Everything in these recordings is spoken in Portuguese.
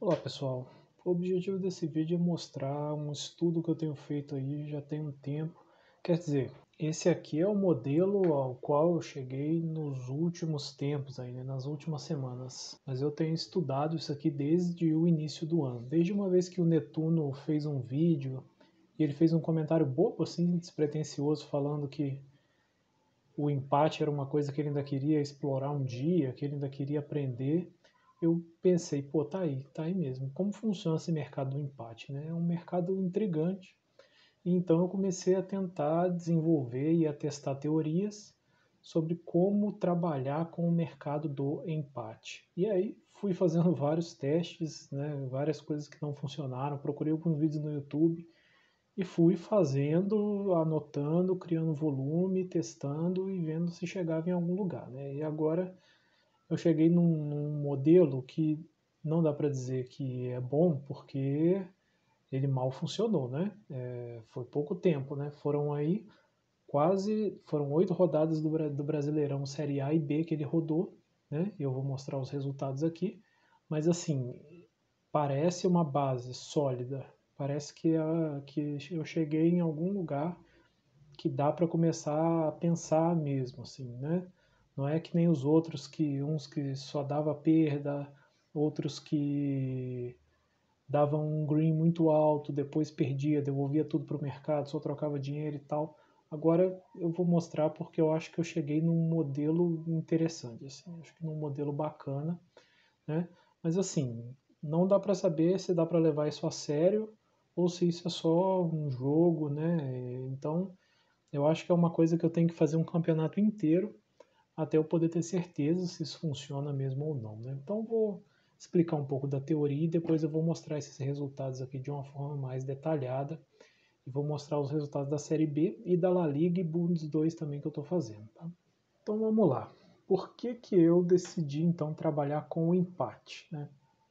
Olá pessoal, o objetivo desse vídeo é mostrar um estudo que eu tenho feito aí já tem um tempo. Quer dizer, esse aqui é o modelo ao qual eu cheguei nos últimos tempos, aí, né, nas últimas semanas. Mas eu tenho estudado isso aqui desde o início do ano. Desde uma vez que o Netuno fez um vídeo e ele fez um comentário bobo, assim, despretensioso, falando que o empate era uma coisa que ele ainda queria explorar um dia, que ele ainda queria aprender, eu pensei, pô, tá aí, tá aí mesmo. Como funciona esse mercado do empate? Né? É um mercado intrigante. Então eu comecei a tentar desenvolver e a testar teorias sobre como trabalhar com o mercado do empate. E aí fui fazendo vários testes, né, várias coisas que não funcionaram, procurei alguns vídeos no YouTube e fui fazendo, anotando, criando volume, testando e vendo se chegava em algum lugar. Né? E agora eu cheguei num, num modelo que não dá para dizer que é bom, porque ele mal funcionou, né? É, foi pouco tempo, né? Foram aí quase, foram oito rodadas do, do Brasileirão Série A e B que ele rodou, né? Eu vou mostrar os resultados aqui, mas assim, parece uma base sólida, Parece que, a, que eu cheguei em algum lugar que dá para começar a pensar mesmo, assim, né? Não é que nem os outros que uns que só dava perda, outros que davam um green muito alto, depois perdia, devolvia tudo para o mercado, só trocava dinheiro e tal. Agora eu vou mostrar porque eu acho que eu cheguei num modelo interessante, assim, acho que num modelo bacana, né? Mas assim, não dá para saber se dá para levar isso a sério ou se isso é só um jogo, né? Então, eu acho que é uma coisa que eu tenho que fazer um campeonato inteiro até eu poder ter certeza se isso funciona mesmo ou não, né? Então, vou explicar um pouco da teoria e depois eu vou mostrar esses resultados aqui de uma forma mais detalhada e vou mostrar os resultados da Série B e da La Liga e Bundes 2 também que eu estou fazendo, tá? Então, vamos lá. Por que, que eu decidi, então, trabalhar com o empate, né?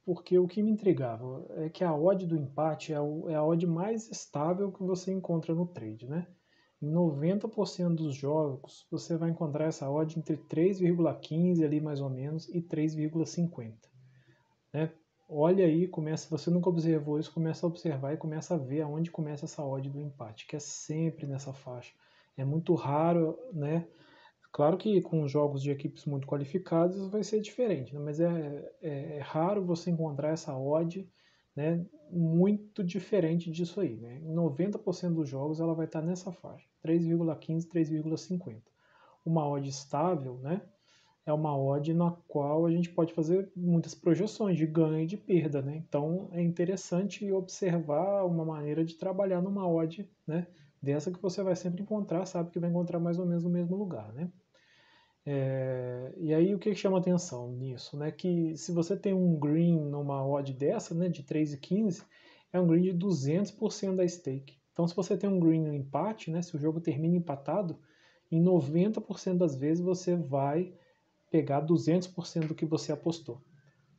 porque o que me intrigava é que a odd do empate é, é a odd mais estável que você encontra no trade, né? Em 90% dos jogos, você vai encontrar essa odd entre 3,15 ali mais ou menos e 3,50. Né? Olha aí, começa, você nunca observou isso, começa a observar e começa a ver aonde começa essa odd do empate, que é sempre nessa faixa. É muito raro, né? Claro que com jogos de equipes muito qualificadas vai ser diferente, né? mas é, é, é, raro você encontrar essa odd né, muito diferente disso aí. Né? Em 90% dos jogos ela vai estar nessa faixa, 3,15, 3,50. Uma odd estável né, é uma odd na qual a gente pode fazer muitas projeções de ganho e de perda. Né? Então é interessante observar uma maneira de trabalhar numa odd né, dessa que você vai sempre encontrar, sabe que vai encontrar mais ou menos no mesmo lugar, né? É, e aí o que, chama atenção nisso, né? Que se você tem um green numa odd dessa, né, de 3,15, é um green de 200% da stake. Então se você tem um green no empate, né, se o jogo termina empatado, em 90% das vezes você vai pegar 200% do que você apostou.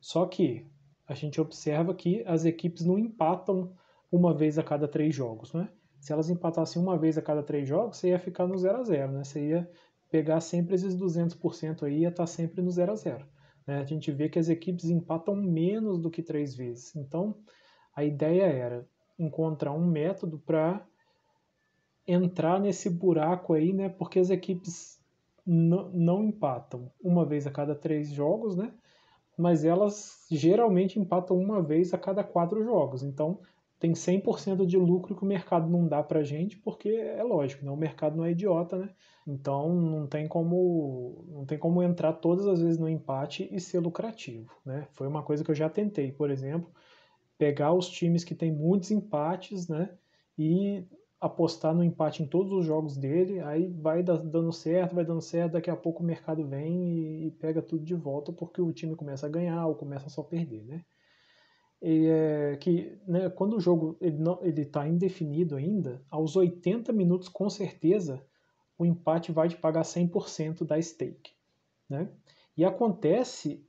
Só que a gente observa que as equipes não empatam uma vez a cada três jogos, né? Se elas empatassem uma vez a cada três jogos, você ia ficar no 0 a 0 né? Você ia pegar sempre esses 200% aí, ia estar tá sempre no 0 a 0 né? A gente vê que as equipes empatam menos do que três vezes. Então, a ideia era encontrar um método para entrar nesse buraco aí, né? Porque as equipes não empatam uma vez a cada três jogos, né? Mas elas geralmente empatam uma vez a cada quatro jogos. Então, tem 100% de lucro que o mercado não dá para gente, porque é lógico, né? o mercado não é idiota, né? Então não tem como não tem como entrar todas as vezes no empate e ser lucrativo, né? Foi uma coisa que eu já tentei, por exemplo, pegar os times que têm muitos empates, né? E apostar no empate em todos os jogos dele, aí vai dando certo, vai dando certo, daqui a pouco o mercado vem e pega tudo de volta porque o time começa a ganhar ou começa a só perder, né? É, que né, quando o jogo ele está indefinido ainda, aos 80 minutos com certeza o empate vai te pagar 100% da stake. Né? E acontece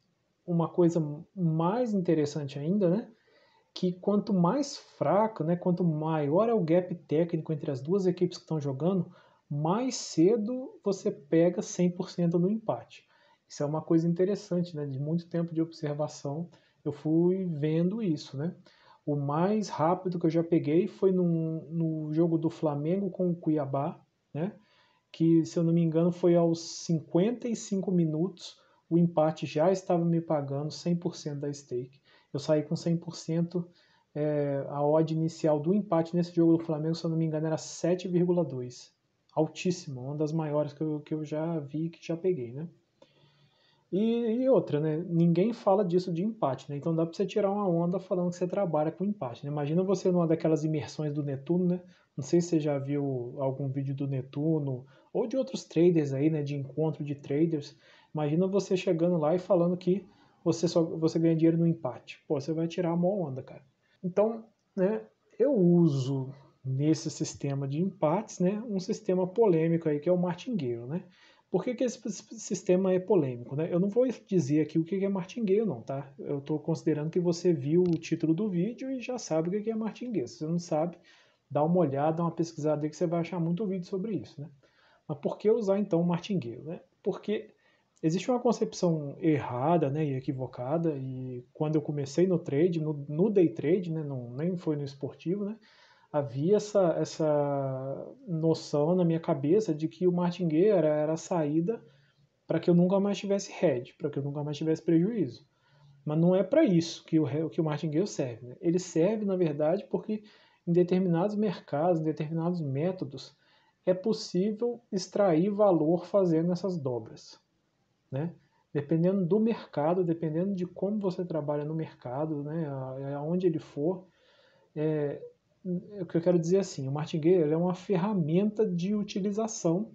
uma coisa mais interessante ainda, né? que quanto mais fraco, né, quanto maior é o gap técnico entre as duas equipes que estão jogando, mais cedo você pega 100% no empate. Isso é uma coisa interessante, né, de muito tempo de observação eu fui vendo isso, né? O mais rápido que eu já peguei foi no, no jogo do Flamengo com o Cuiabá, né? Que, se eu não me engano, foi aos 55 minutos, o empate já estava me pagando 100% da stake. Eu saí com 100%, é, a odd inicial do empate nesse jogo do Flamengo, se eu não me engano, era 7,2. Altíssimo, uma das maiores que eu, que eu já vi, que já peguei, né? E, e, outra, né? Ninguém fala disso de empate, né? Então dá para você tirar uma onda falando que você trabalha com empate. Né? Imagina você numa daquelas imersões do Netuno, né? Não sei se você já viu algum vídeo do Netuno ou de outros traders aí, né? De encontro de traders. Imagina você chegando lá e falando que você só você ganha dinheiro no empate. Pô, você vai tirar a maior onda, cara. Então, né? Eu uso nesse sistema de empates, né? Um sistema polêmico aí que é o martingale, né? Por que, que esse sistema é polêmico? Né? Eu não vou dizer aqui o que é martingale, não, tá? Eu estou considerando que você viu o título do vídeo e já sabe o que é martingale. Se você não sabe, dá uma olhada, dá uma pesquisada aí que você vai achar muito vídeo sobre isso, né? Mas por que usar então o martingale? Né? Porque existe uma concepção errada né, e equivocada, e quando eu comecei no trade, no, no day trade, né, não, nem foi no esportivo, né? Havia essa, essa noção na minha cabeça de que o martingale era, era a saída para que eu nunca mais tivesse head, para que eu nunca mais tivesse prejuízo. Mas não é para isso que o, que o martingale serve. Né? Ele serve, na verdade, porque em determinados mercados, em determinados métodos, é possível extrair valor fazendo essas dobras. Né? Dependendo do mercado, dependendo de como você trabalha no mercado, né, aonde ele for, é, o que eu quero dizer assim, o martingale é uma ferramenta de utilização,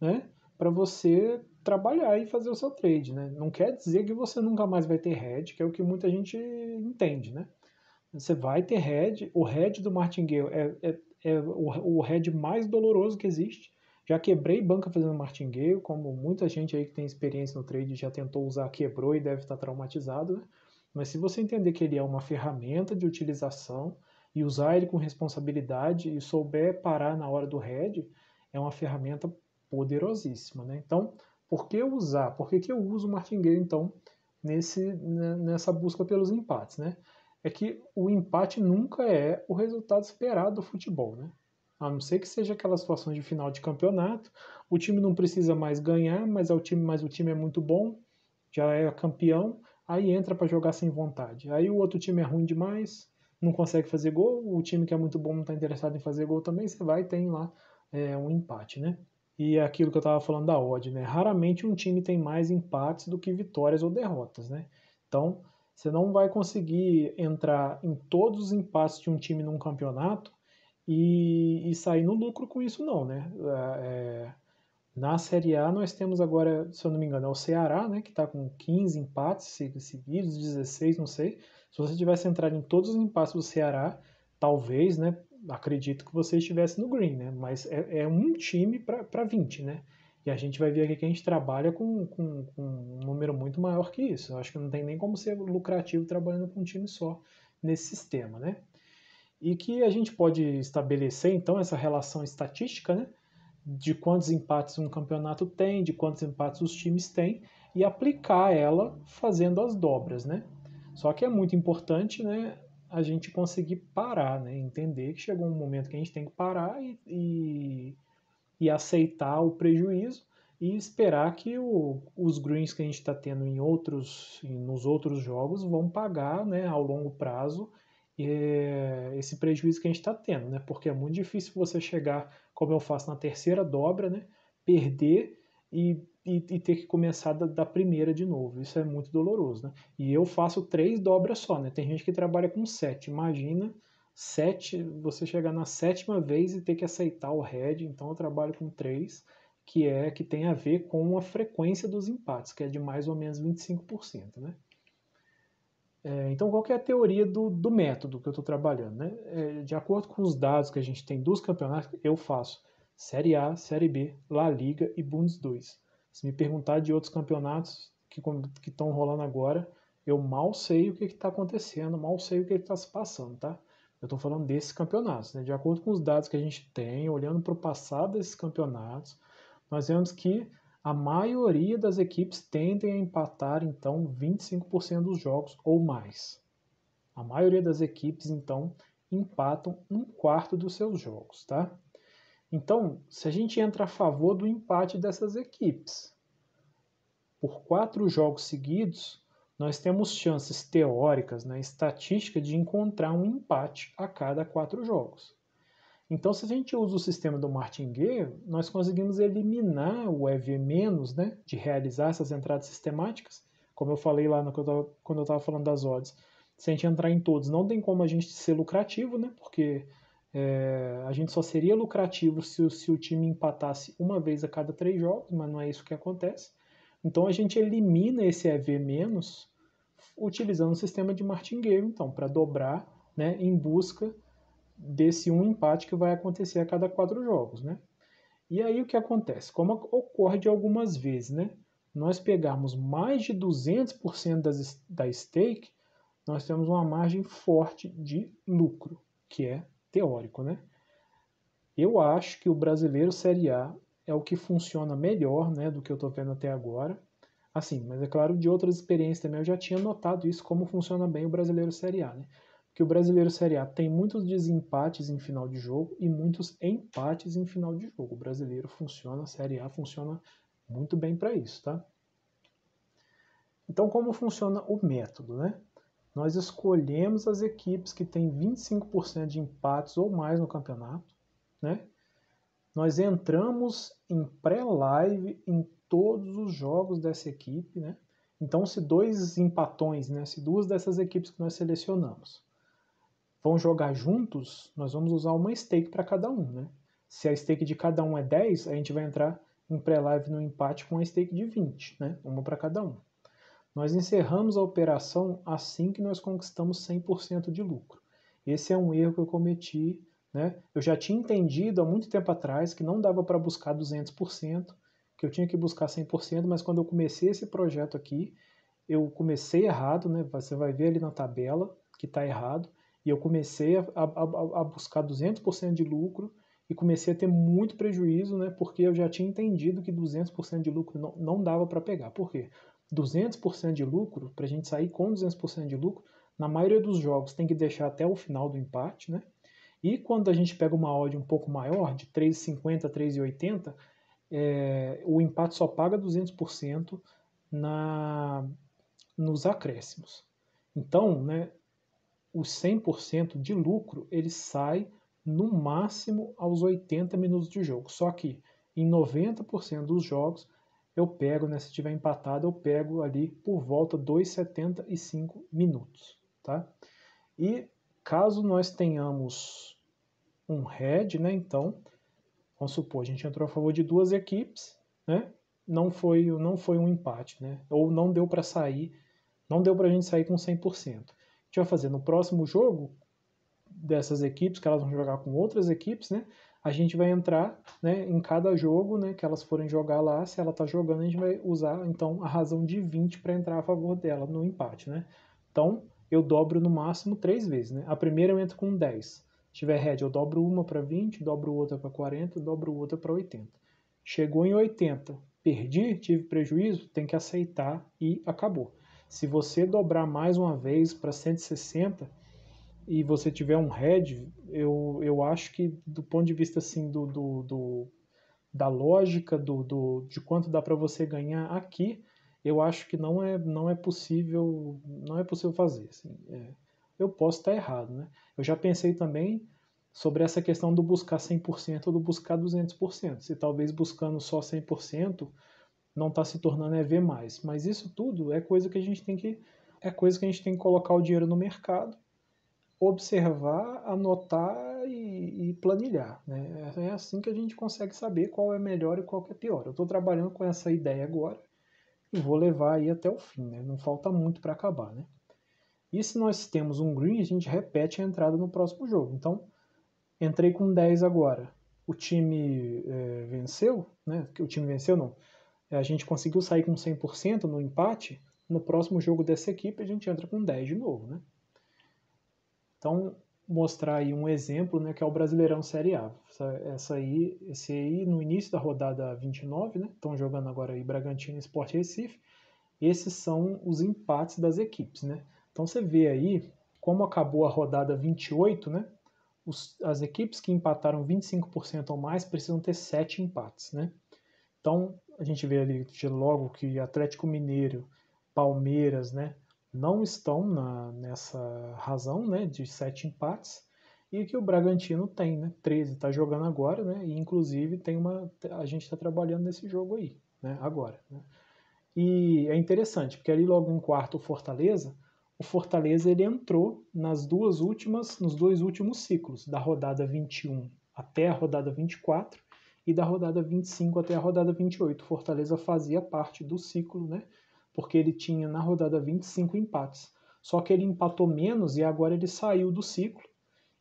né, para você trabalhar e fazer o seu trade, né? Não quer dizer que você nunca mais vai ter head, que é o que muita gente entende, né? Você vai ter head, o head do martingale é, é, é o, o head mais doloroso que existe. Já quebrei banca fazendo martingale, como muita gente aí que tem experiência no trade já tentou usar, quebrou e deve estar traumatizado, né? Mas se você entender que ele é uma ferramenta de utilização, e usar ele com responsabilidade e souber parar na hora do head, é uma ferramenta poderosíssima. Né? Então, por que usar? Por que, que eu uso o martingale, então, nesse, nessa busca pelos empates? Né? É que o empate nunca é o resultado esperado do futebol. Né? A não ser que seja aquela situação de final de campeonato, o time não precisa mais ganhar, mas, é o time, mas o time é muito bom, já é campeão, aí entra para jogar sem vontade. Aí o outro time é ruim demais, não consegue fazer gol, o time que é muito bom não está interessado em fazer gol também, você vai e tem lá é, um empate, né? E é aquilo que eu estava falando da odd, né? Raramente um time tem mais empates do que vitórias ou derrotas, né? Então, você não vai conseguir entrar em todos os empates de um time num campeonato e, e sair no lucro com isso, não, né? É, é na Série A nós temos agora, se eu não me engano, é o Ceará, né? Que está com 15 empates seguidos, 16, não sei. Se você tivesse entrado em todos os empates do Ceará, talvez, né? Acredito que você estivesse no green, né? Mas é, é um time para 20, né? E a gente vai ver aqui que a gente trabalha com, com, com, um número muito maior que isso. Eu acho que não tem nem como ser lucrativo trabalhando com um time só nesse sistema, né? E que a gente pode estabelecer, então, essa relação estatística, né? De quantos empates um campeonato tem, de quantos empates os times têm, e aplicar ela fazendo as dobras, né? Só que é muito importante, né, a gente conseguir parar, né, entender que chegou um momento que a gente tem que parar e, e, e aceitar o prejuízo e esperar que o, os greens que a gente está tendo em outros, nos outros jogos vão pagar, né, ao longo prazo é, esse prejuízo que a gente está tendo, né, porque é muito difícil você chegar, como eu faço na terceira dobra, né, perder e e, e, ter que começar da, da, primeira de novo. Isso é muito doloroso, né? E eu faço três dobras só, né? Tem gente que trabalha com sete. Imagina sete, você chegar na sétima vez e ter que aceitar o head. Então eu trabalho com três, que é que tem a ver com a frequência dos empates, que é de mais ou menos 25%, né? É, então, qual é a teoria do, do método que eu estou trabalhando? Né? É, de acordo com os dados que a gente tem dos campeonatos, eu faço Série A, Série B, La Liga e Bundes 2. Se me perguntar de outros campeonatos que estão rolando agora, eu mal sei o que está acontecendo, mal sei o que está se passando, tá? Eu estou falando desses campeonatos. Né? De acordo com os dados que a gente tem, olhando para o passado desses campeonatos, nós vemos que a maioria das equipes tendem a empatar então 25% dos jogos ou mais. A maioria das equipes então empatam um quarto dos seus jogos, tá? Então, se a gente entra a favor do empate dessas equipes, por quatro jogos seguidos, nós temos chances teóricas, né, estatística, de encontrar um empate a cada quatro jogos. Então, se a gente usa o sistema do martingale, nós conseguimos eliminar o EV-, né, de realizar essas entradas sistemáticas, como eu falei lá no, quando eu estava falando das odds. Se a gente entrar em todos, não tem como a gente ser lucrativo, né, porque é, a gente só seria lucrativo se, se o time empatasse uma vez a cada três jogos, mas não é isso que acontece. Então a gente elimina esse EV- utilizando o sistema de martingale, então, para dobrar né, em busca desse um empate que vai acontecer a cada quatro jogos, né? E aí o que acontece? Como ocorre de algumas vezes, né? Nós pegarmos mais de 200% das, da stake, nós temos uma margem forte de lucro, que é teórico, né? Eu acho que o brasileiro Série A é o que funciona melhor, né, do que eu estou vendo até agora. Assim, mas é claro, de outras experiências também eu já tinha notado isso, como funciona bem o brasileiro Série A, né? que o brasileiro Série A tem muitos desempates em final de jogo e muitos empates em final de jogo. O brasileiro funciona, a Série A funciona muito bem para isso, tá? Então, como funciona o método, né? Nós escolhemos as equipes que têm 25% de empates ou mais no campeonato, né? Nós entramos em pré-live em todos os jogos dessa equipe, né? Então, se dois empatões, né? Se duas dessas equipes que nós selecionamos vão jogar juntos, nós vamos usar uma stake para cada um, né? Se a stake de cada um é 10, a gente vai entrar em pré-live no empate com a stake de 20, né? Uma para cada um. Nós encerramos a operação assim que nós conquistamos 100% de lucro. Esse é um erro que eu cometi, né? Eu já tinha entendido há muito tempo atrás que não dava para buscar 200%, que eu tinha que buscar 100%, mas quando eu comecei esse projeto aqui, eu comecei errado, né? Você vai ver ali na tabela que está errado. E eu comecei a, a, a buscar 200% de lucro e comecei a ter muito prejuízo, né? Porque eu já tinha entendido que 200% de lucro não, não dava para pegar. Por quê? 200% de lucro, para a gente sair com 200% de lucro, na maioria dos jogos tem que deixar até o final do empate, né? E quando a gente pega uma odd um pouco maior, de 3,50, 3,80, é, o empate só paga 200% na, nos acréscimos. Então, né, os 100% de lucro ele sai no máximo aos 80 minutos de jogo. Só que em 90% dos jogos eu pego, né, se tiver empatado, eu pego ali por volta 2,75 minutos, tá? E caso nós tenhamos um head, né, então, vamos supor, a gente entrou a favor de duas equipes, né? Não foi, não foi um empate, né? Ou não deu para sair, não deu para a gente sair com 100% gente vai fazer no próximo jogo dessas equipes, que elas vão jogar com outras equipes, né? A gente vai entrar né, em cada jogo né, que elas forem jogar lá. Se ela está jogando, a gente vai usar então a razão de 20 para entrar a favor dela no empate. Né? Então, eu dobro no máximo três vezes. Né? A primeira eu entro com 10. Se tiver head, eu dobro uma para 20, dobro outra para 40, dobro outra para 80. Chegou em 80, perdi, tive prejuízo, tem que aceitar e acabou. Se você dobrar mais uma vez para 160 e você tiver um head, eu, eu acho que do ponto de vista assim do, do, do da lógica do, do, de quanto dá para você ganhar aqui, eu acho que não é, não é possível não é possível fazer. Assim, é, eu posso estar errado, né? Eu já pensei também sobre essa questão do buscar 100% ou do buscar 200%. Se talvez buscando só 100%, não está se tornando EV mais. Mas isso tudo é coisa que a gente tem que é coisa que a gente tem que colocar o dinheiro no mercado, observar, anotar e, e planilhar. Né? É assim que a gente consegue saber qual é melhor e qual é pior. Eu estou trabalhando com essa ideia agora e vou levar aí até o fim. Né? Não falta muito para acabar. Né? E se nós temos um green, a gente repete a entrada no próximo jogo. Então, entrei com 10 agora. O time é, venceu, né? O time venceu não a gente conseguiu sair com 100% no empate, no próximo jogo dessa equipe a gente entra com 10 de novo, né? Então, mostrar aí um exemplo, né, que é o Brasileirão Série A. Essa, essa aí, esse aí no início da rodada 29, né, estão jogando agora aí Bragantino e Sport Recife. Esses são os empates das equipes, né? Então você vê aí como acabou a rodada 28, né? Os, as equipes que empataram 25% ou mais precisam ter sete empates, né? Então a gente vê ali logo que Atlético Mineiro, Palmeiras, né, não estão na, nessa razão, né, de sete empates e que o Bragantino tem, né, 13 está jogando agora, né, e inclusive tem uma, a gente está trabalhando nesse jogo aí, né, agora. Né. E é interessante porque ali logo em quarto o Fortaleza o Fortaleza ele entrou nas duas últimas, nos dois últimos ciclos, da rodada 21 até a rodada 24 e da rodada 25 até a rodada 28. O Fortaleza fazia parte do ciclo, né? Porque ele tinha na rodada 25 empates. Só que ele empatou menos e agora ele saiu do ciclo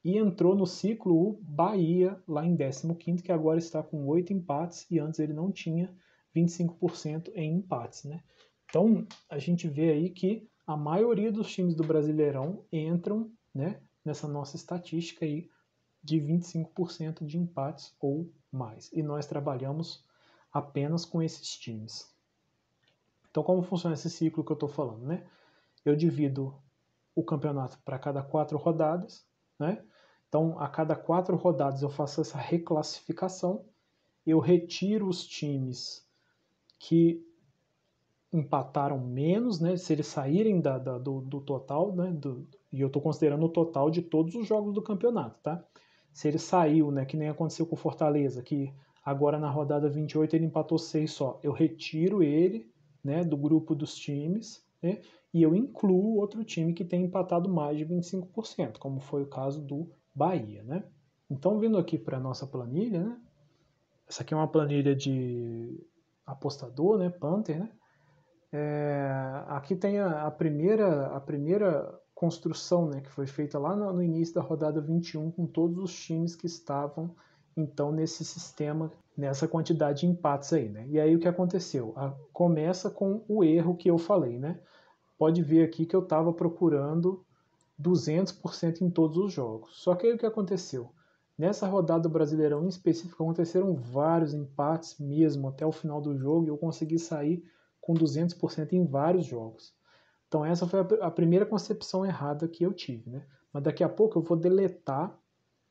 e entrou no ciclo o Bahia, lá em 15, que agora está com oito empates e antes ele não tinha 25% em empates, né? Então, a gente vê aí que a maioria dos times do Brasileirão entram né, nessa nossa estatística aí de 25% de empates ou mais. E nós trabalhamos apenas com esses times. Então, como funciona esse ciclo que eu estou falando? Né? Eu divido o campeonato para cada quatro rodadas. Né? Então, a cada quatro rodadas eu faço essa reclassificação. Eu retiro os times que empataram menos, né? Se eles saírem da, da do, do, total, né? Do, e eu estou considerando o total de todos os jogos do campeonato, tá? Se ele saiu, né? Que nem aconteceu com o Fortaleza, que agora na rodada 28 ele empatou 6 só. Eu retiro ele, né? Do grupo dos times, né? E eu incluo outro time que tem empatado mais de 25%, como foi o caso do Bahia, né? Então, vindo aqui para a nossa planilha, né? Essa aqui é uma planilha de apostador, né? Panther, né? É, aqui tem a, a, primeira, a primeira construção né, que foi feita lá no, no, início da rodada 21 com todos os times que estavam então nesse sistema, nessa quantidade de empates aí. Né? E aí o que aconteceu? A, começa com o erro que eu falei. Né? Pode ver aqui que eu estava procurando 200% em todos os jogos. Só que aí o que aconteceu? Nessa rodada do Brasileirão em específico aconteceram vários empates mesmo até o final do jogo e eu consegui sair com 200% em vários jogos. Então essa foi a, primeira concepção errada que eu tive, né? Mas daqui a pouco eu vou deletar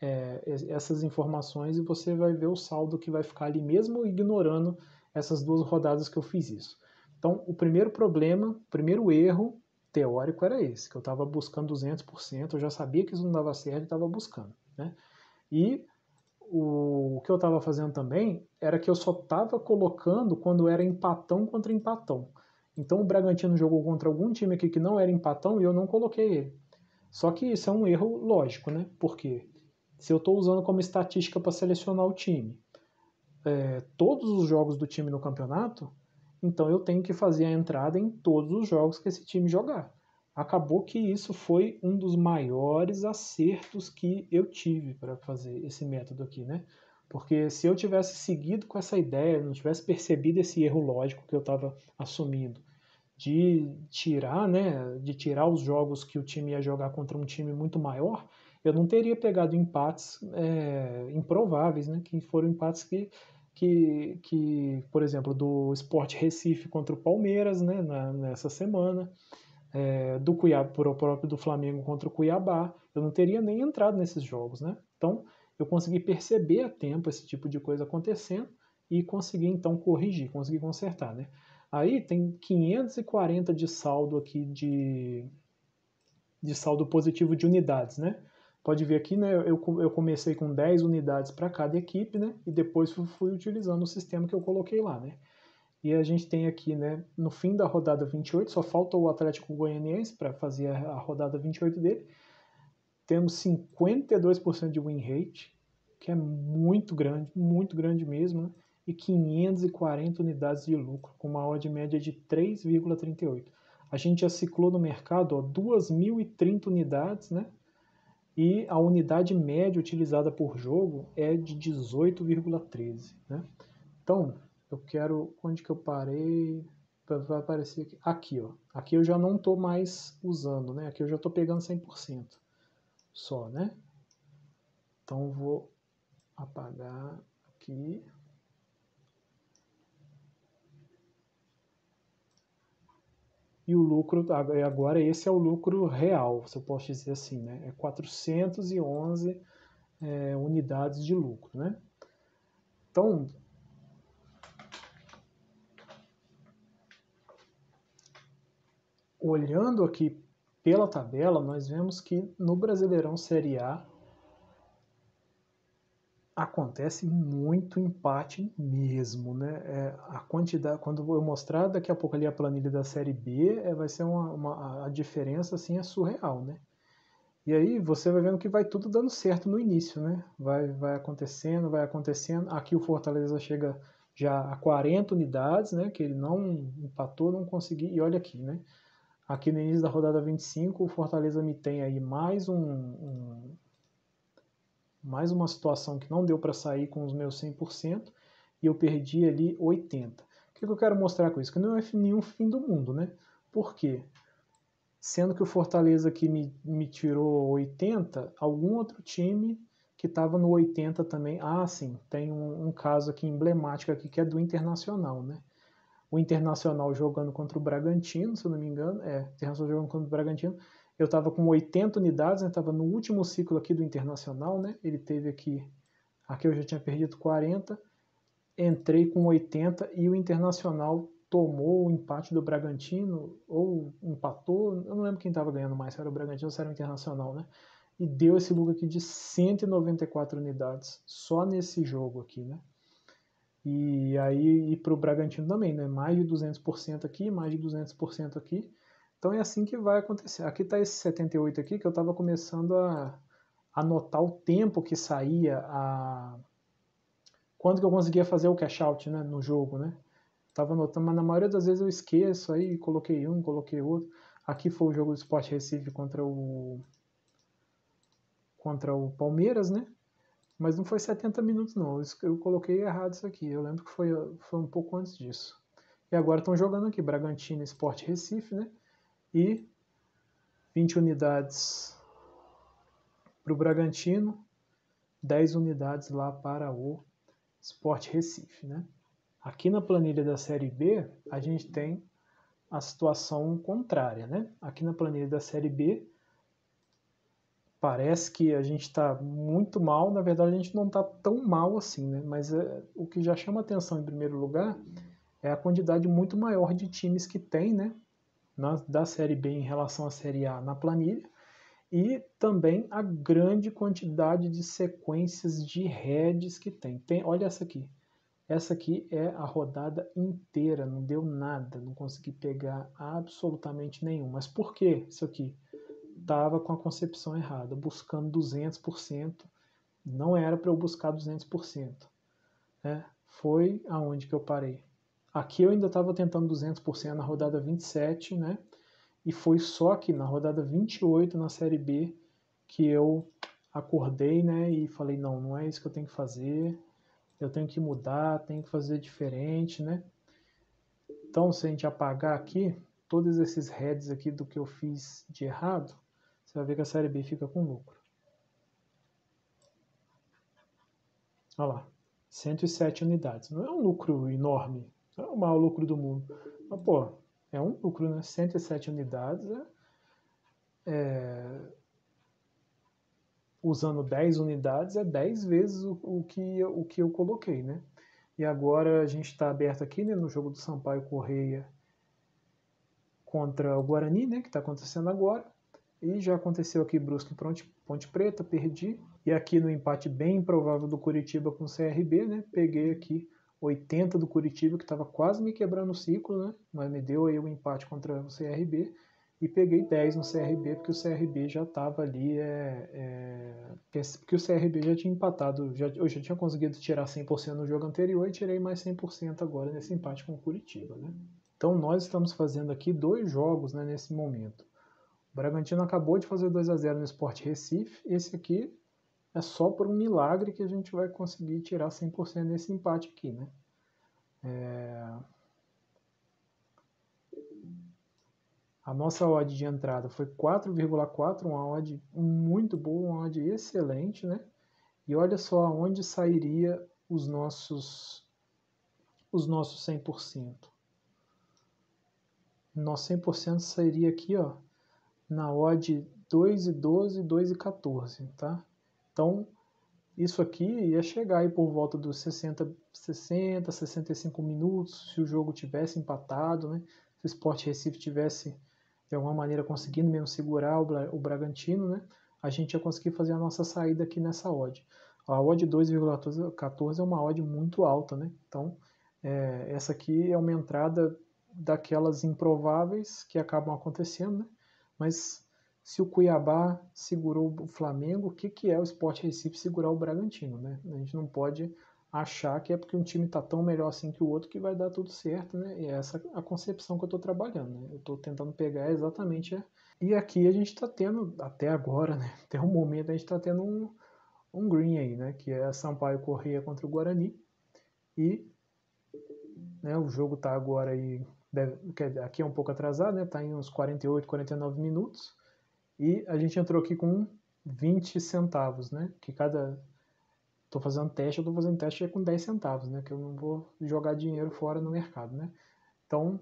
é, essas informações e você vai ver o saldo que vai ficar ali mesmo ignorando essas duas rodadas que eu fiz isso. Então o primeiro problema, o primeiro erro teórico era esse, que eu estava buscando 200%, eu já sabia que isso não dava certo e estava buscando, né? E o, que eu estava fazendo também era que eu só estava colocando quando era empatão contra empatão. Então o Bragantino jogou contra algum time aqui que não era empatão e eu não coloquei ele. Só que isso é um erro lógico, né? Porque se eu estou usando como estatística para selecionar o time é, todos os jogos do time no campeonato, então eu tenho que fazer a entrada em todos os jogos que esse time jogar acabou que isso foi um dos maiores acertos que eu tive para fazer esse método aqui, né? Porque se eu tivesse seguido com essa ideia, não tivesse percebido esse erro lógico que eu estava assumindo, de tirar, né, de tirar os jogos que o time ia jogar contra um time muito maior, eu não teria pegado empates é, improváveis, né, que foram empates que, que, que, por exemplo, do Sport Recife contra o Palmeiras, né, na, nessa semana, é, do Cuiabá, o próprio do Flamengo contra o Cuiabá, eu não teria nem entrado nesses jogos, né? Então, eu consegui perceber a tempo esse tipo de coisa acontecendo e consegui então corrigir, consegui consertar, né? Aí tem 540 de saldo aqui de, de saldo positivo de unidades, né? Pode ver aqui, né? Eu, eu comecei com 10 unidades para cada equipe, né? E depois fui, utilizando o sistema que eu coloquei lá, né? E a gente tem aqui, né, no fim da rodada 28, só falta o Atlético Goianiense para fazer a rodada 28 dele. Temos 52% de win rate, que é muito grande, muito grande mesmo, né? e 540 unidades de lucro, com uma odd média de 3,38. A gente já ciclou no mercado 2.030 unidades, né? E a unidade média utilizada por jogo é de 18,13, né? Então, eu quero, onde que eu parei? Vai aparecer aqui. Aqui, ó. Aqui eu já não estou mais usando, né? Aqui eu já estou pegando 100%. só, né? Então vou apagar aqui. E o lucro, agora esse é o lucro real, se eu posso dizer assim, né? É 411 é, unidades de lucro, né? Então, olhando aqui pela tabela, nós vemos que no Brasileirão Série A acontece muito empate mesmo, né? É, a quantidade, quando eu mostrar daqui a pouco ali a planilha da Série B, é, vai ser uma, uma, a diferença assim é surreal, né? E aí você vai vendo que vai tudo dando certo no início, né? Vai, vai acontecendo, vai acontecendo. Aqui o Fortaleza chega já a 40 unidades, né? Que ele não empatou, não conseguiu. E olha aqui, né? Aqui no início da rodada 25, o Fortaleza me tem aí mais um, um mais uma situação que não deu para sair com os meus 100% e eu perdi ali 80%. O que eu quero mostrar com isso? Que não é nenhum fim do mundo, né? Por quê? Sendo que o Fortaleza aqui me, me tirou 80, algum outro time que estava no 80 também. Ah, sim, tem um, um caso aqui emblemático aqui que é do Internacional, né? o Internacional jogando contra o Bragantino, se eu não me engano, é, Internacional jogando contra o Bragantino, eu estava com 80 unidades, estava né, no último ciclo aqui do Internacional, né, ele teve aqui, aqui eu já tinha perdido 40, entrei com 80 e o Internacional tomou o empate do Bragantino, ou empatou, eu não lembro quem estava ganhando mais, se era o Bragantino ou se era o Internacional, né, e deu esse lucro aqui de 194 unidades, só nesse jogo aqui, né. E aí e para o Bragantino também, né? Mais de 200% aqui, mais de 200% aqui. Então é assim que vai acontecer. Aqui está esse 78 aqui que eu estava começando a anotar o tempo que saía, a quando que eu conseguia fazer o cash out né, no jogo, né? Tava anotando, mas na maioria das vezes eu esqueço, aí coloquei um, coloquei outro. Aqui foi o jogo do Sport Recife contra o contra o Palmeiras, né? Mas não foi 70 minutos não, eu coloquei errado isso aqui, eu lembro que foi, foi um pouco antes disso. E agora estão jogando aqui, Bragantino Sport Recife, né? E 20 unidades para o Bragantino, 10 unidades lá para o Sport Recife, né? Aqui na planilha da Série B, a gente tem a situação contrária, né? Aqui na planilha da Série B, parece que a gente está muito mal, na verdade a gente não está tão mal assim, né? Mas é, o que já chama atenção em primeiro lugar é a quantidade muito maior de times que tem, né? Na, da Série B em relação à Série A na planilha e também a grande quantidade de sequências de heads que tem. tem. Olha essa aqui. Essa aqui é a rodada inteira, não deu nada, não consegui pegar absolutamente nenhum. Mas por que isso aqui? estava com a concepção errada, buscando 200%, não era para eu buscar 200%. Né? Foi aonde que eu parei. Aqui eu ainda estava tentando 200% na rodada 27, né? E foi só aqui na rodada 28 na Série B que eu acordei, né? E falei, não, não é isso que eu tenho que fazer. Eu tenho que mudar, tenho que fazer diferente, né? Então, se a gente apagar aqui todos esses heads aqui do que eu fiz de errado, você vai ver que a série B fica com lucro. Olha lá, 107 unidades. Não é um lucro enorme, é o maior lucro do mundo. Mas, pô, é um lucro, né? 107 unidades é, é, usando 10 unidades é 10 vezes o, o, que, o que eu coloquei, né? E agora a gente está aberto aqui né, no jogo do Sampaio Correia contra o Guarani, né? Que está acontecendo agora. E já aconteceu aqui Brusque Ponte, Ponte Preta, perdi. E aqui no empate bem improvável do Curitiba com o CRB, né? Peguei aqui 80 do Curitiba, que estava quase me quebrando o ciclo, né? Mas me deu aí o um empate contra o CRB. E peguei 10 no CRB, porque o CRB já estava ali. É, é, porque o CRB já tinha empatado, já, eu já tinha conseguido tirar 100% no jogo anterior e tirei mais 100% agora nesse empate com o Curitiba, né? Então nós estamos fazendo aqui dois jogos né, nesse momento. O Bragantino acabou de fazer 2 a 0 no Sport Recife. Esse aqui é só por um milagre que a gente vai conseguir tirar 100% nesse empate aqui, né? É... A nossa odd de entrada foi 4,4, uma odd muito boa, uma odd excelente, né? E olha só onde sairia os nossos os nossos 100%. Nosso 100% sairia aqui, ó, na odd 2,12, 2,14, tá? Então, isso aqui ia chegar aí por volta dos 60, 60, 65 minutos, se o jogo tivesse empatado, né? Se o Sport Recife tivesse de alguma maneira conseguindo mesmo segurar o, Bragantino, né? A gente ia conseguir fazer a nossa saída aqui nessa odd. A odd 2,14 é uma odd muito alta, né? Então, é, essa aqui é uma entrada daquelas improváveis que acabam acontecendo, né? Mas se o Cuiabá segurou o Flamengo, o que, que é o Sport Recife segurar o Bragantino, né? A gente não pode achar que é porque um time está tão melhor assim que o outro que vai dar tudo certo, né? E é essa a concepção que eu estou trabalhando, né? Eu estou tentando pegar exatamente... E aqui a gente está tendo, até agora, né? Até o momento a gente está tendo um, um green aí, né? Que é Sampaio Correia contra o Guarani. E né, o jogo está agora aí... Deve, aqui é um pouco atrasado, né? Está em uns 48, 49 minutos. E a gente entrou aqui com 20 centavos, né? Que cada. Estou fazendo teste, eu estou fazendo teste com 10 centavos, né? Que eu não vou jogar dinheiro fora no mercado, né? Então,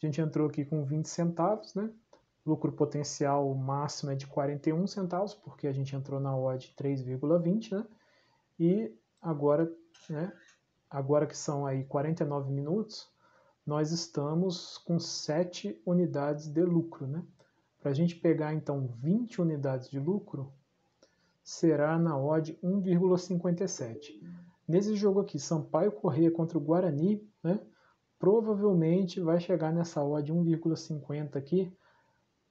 a gente entrou aqui com 20 centavos, né? Lucro potencial máximo é de 41 centavos, porque a gente entrou na odd 3,20, né? E agora, né? Agora que são aí 49 minutos, nós estamos com 7 unidades de lucro, né? Para a gente pegar então 20 unidades de lucro, será na odd 1,57. Nesse jogo aqui, Sampaio Corrêa contra o Guarani, né, provavelmente vai chegar nessa odd 1,50 aqui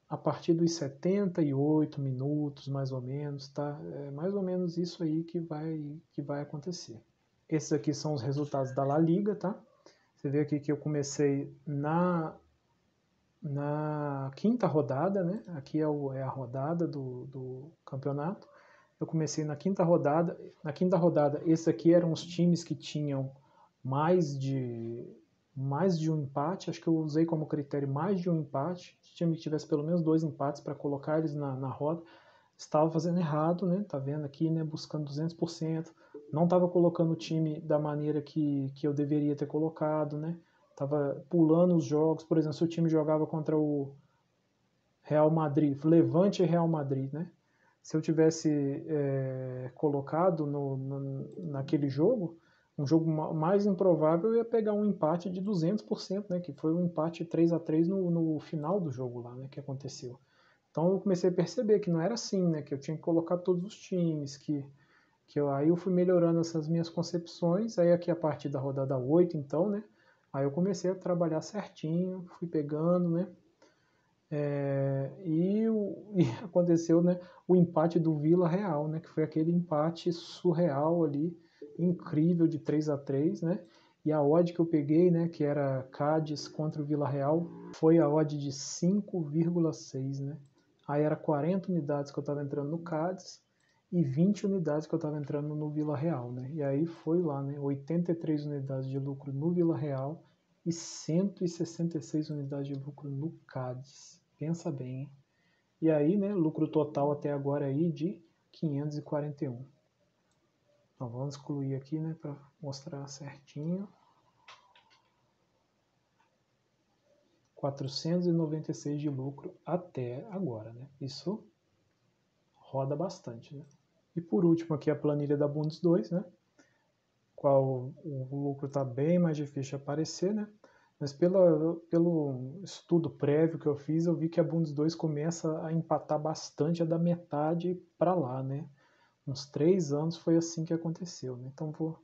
a partir dos 78 minutos, mais ou menos, tá? É mais ou menos isso aí que vai, que vai acontecer. Esses aqui são os resultados da La Liga, tá? Você vê aqui que eu comecei na na quinta rodada, né? Aqui é, o, é a rodada do, do, campeonato. Eu comecei na quinta rodada. Na quinta rodada, esses aqui eram os times que tinham mais de mais de um empate. Acho que eu usei como critério mais de um empate. Time que tivesse pelo menos dois empates para colocar eles na, na roda. Estava fazendo errado, né? Tá vendo aqui, né? Buscando 200%. Não estava colocando o time da maneira que, que eu deveria ter colocado, né? Tava pulando os jogos, por exemplo, se o time jogava contra o Real Madrid, Levante Real Madrid, né? Se eu tivesse é, colocado no, no, naquele jogo, um jogo mais improvável, eu ia pegar um empate de 200%, né? Que foi um empate 3 a 3 no, no final do jogo lá, né? Que aconteceu. Então eu comecei a perceber que não era assim, né? Que eu tinha que colocar todos os times, que, que eu, aí eu fui melhorando essas minhas concepções. Aí aqui a partir da rodada 8, então, né? Aí eu comecei a trabalhar certinho, fui pegando, né? É, e, o, e, aconteceu né, o empate do Vila Real, né, que foi aquele empate surreal ali, incrível de 3 a 3 né? E a odd que eu peguei, né, que era Cádiz contra o Vila Real, foi a odd de 5,6, né? Aí era 40 unidades que eu estava entrando no Cádiz e 20 unidades que eu estava entrando no Vila Real, né? E aí foi lá, né? 83 unidades de lucro no Vila Real e 166 unidades de lucro no Cádiz. Pensa bem, hein? E aí, né, lucro total até agora aí de 541. Então vamos excluir aqui, né, para mostrar certinho. 496 de lucro até agora, né? Isso roda bastante, né? E por último aqui a planilha da Bundes 2, né? Qual o lucro está bem mais difícil de aparecer, né? Mas pela, pelo estudo prévio que eu fiz, eu vi que a Bundes 2 começa a empatar bastante, a da metade para lá, né? Uns três anos foi assim que aconteceu, né? Então vou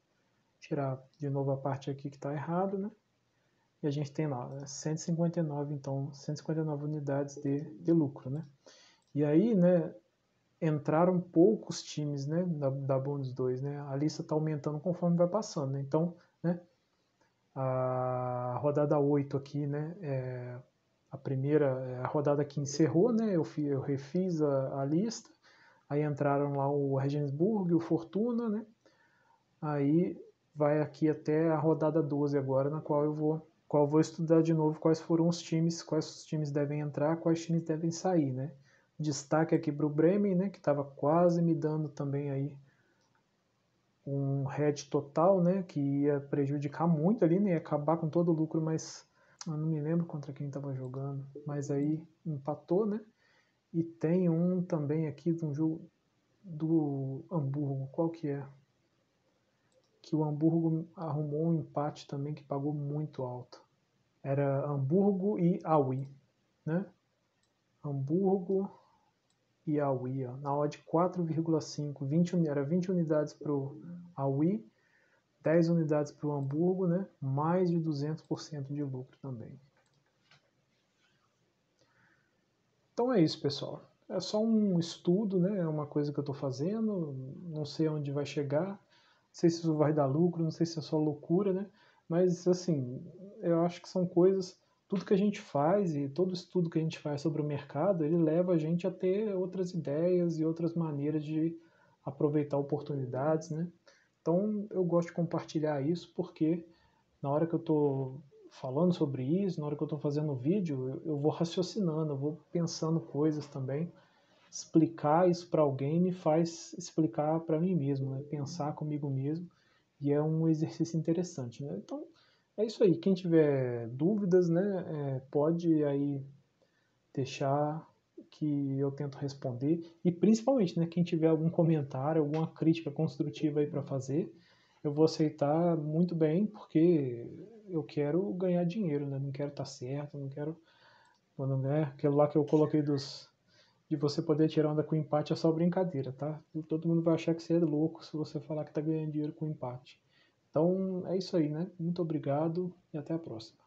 tirar de novo a parte aqui que está errado, né? E a gente tem lá 159, então 159 unidades de, de lucro, né? E aí, né, entraram poucos times né, da, da Bundes 2. Né? A lista está aumentando conforme vai passando. Né? Então, né, a rodada 8 aqui, né, é a primeira, é a rodada que encerrou, né, eu, eu refiz a, a lista, aí entraram lá o Regensburg, o Fortuna, né, aí vai aqui até a rodada 12 agora, na qual eu vou qual vou estudar de novo quais foram os times, quais os times devem entrar, quais times devem sair, né? Destaque aqui para o Bremen, né, que estava quase me dando também aí um head total, né, que ia prejudicar muito ali, né, ia acabar com todo o lucro, mas eu não me lembro contra quem estava jogando, mas aí empatou, né? E tem um também aqui de um jogo do Hamburgo, qual que é? Que o Hamburgo arrumou um empate também que pagou muito alto. Era Hamburgo e Aui, né? Hamburgo e Aui, ó, na odd 4,5, era 20 unidades para o Aui, 10 unidades para o Hamburgo, né? mais de 200% de lucro também. Então é isso, pessoal. É só um estudo, né? é uma coisa que eu estou fazendo, não sei onde vai chegar, não sei se isso vai dar lucro, não sei se é só loucura, né? mas assim, eu acho que são coisas tudo que a gente faz e todo estudo que a gente faz sobre o mercado, ele leva a gente a ter outras ideias e outras maneiras de aproveitar oportunidades, né? Então eu gosto de compartilhar isso porque na hora que eu estou falando sobre isso, na hora que eu estou fazendo o vídeo, eu, vou raciocinando, eu vou pensando coisas também. Explicar isso para alguém me faz explicar para mim mesmo, né? pensar comigo mesmo, e é um exercício interessante. Né? Então, é isso aí. Quem tiver dúvidas, né, é, pode aí deixar que eu tento responder. E principalmente, né, quem tiver algum comentário, alguma crítica construtiva aí para fazer, eu vou aceitar muito bem, porque eu quero ganhar dinheiro, né? Não quero estar tá certo, não quero. Quando, né, aquilo lá que eu coloquei dos. De você poder tirar onda com empate é só brincadeira, tá? Todo mundo vai achar que você é louco se você falar que tá ganhando dinheiro com empate. Então é isso aí, né? Muito obrigado e até a próxima.